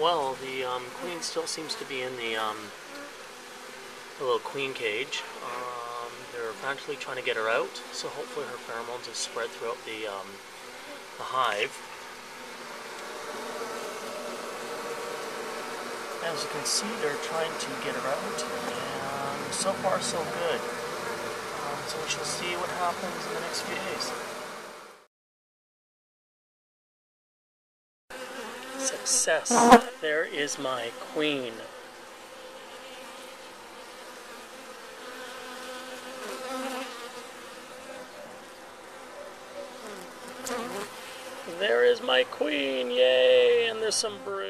Well, the um, queen still seems to be in the, um, the little queen cage. Um, they're eventually trying to get her out, so hopefully her pheromones have spread throughout the, um, the hive. As you can see, they're trying to get her out, and so far so good. Um, so we shall see what happens in the next few days. Success. There is my queen. There is my queen, yay! And there's some brood.